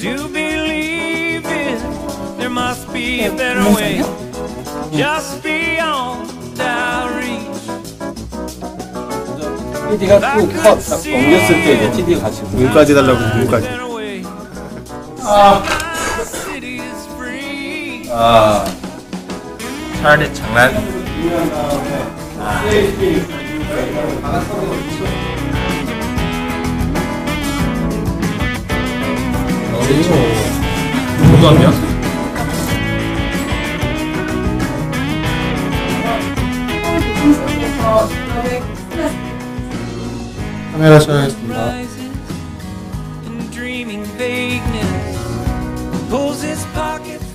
do believe it. There must be a better way. Just beyond our reach. TD가 쑥컷 옮겼을 때 이제 TD가 같이 문까지 달라고 문까지. Better way. 아. City's free. 아. 차라리 장난. 아. 이거 무감이야? 카메라 촬영했습니다. Pulls his pockets